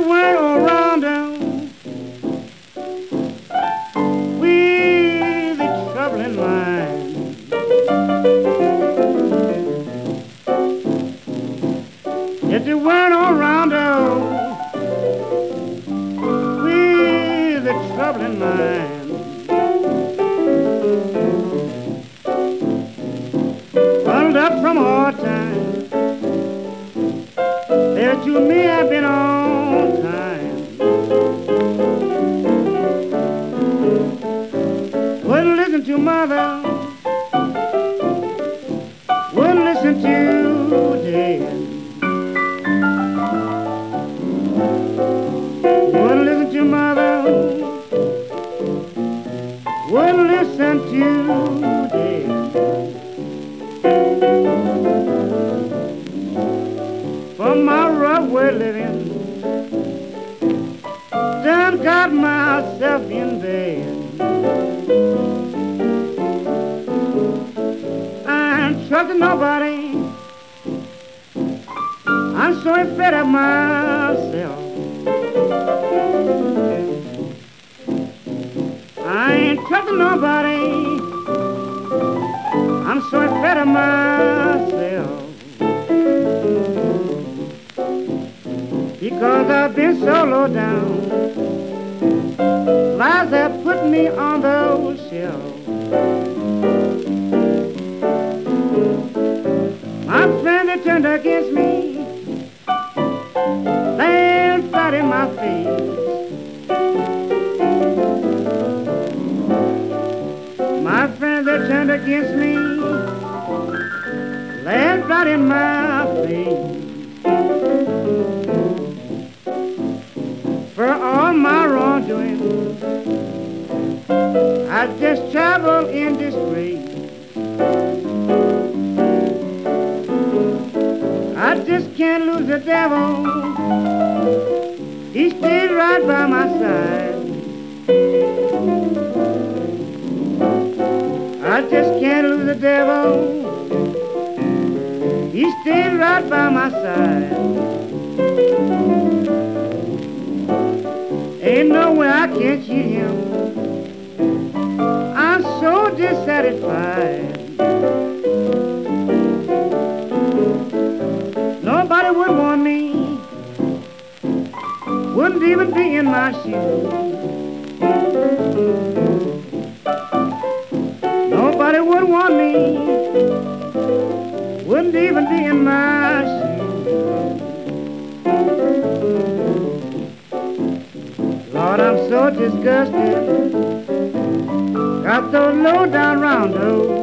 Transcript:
Word all around them. With the trouble in mind. Your word all around them. With the trouble in mind. From a hard time. There to me have been on mother. Wouldn't listen to dad. Wouldn't listen to mother. Wouldn't listen to dad. For my rough way living, done got myself in bed. Ain't trusting nobody. I'm so afraid of myself. I ain't trusting nobody. I'm so afraid of myself. Because I've been so low down. Lies have put me on those shelves. My friend they turned against me. They flat in my face. My friends they turned against me. Laid right in my face. For all my wrongdoing, I just travel in disgrace. I just can't lose the devil. He stays right by my side. I just can't lose the devil. He stays right by my side. Ain't no way I can't cheat him. I'm so dissatisfied. Wouldn't even be in my shoes. Nobody would want me. Wouldn't even be in my shoes. Lord, I'm so disgusted. Got those low down round those.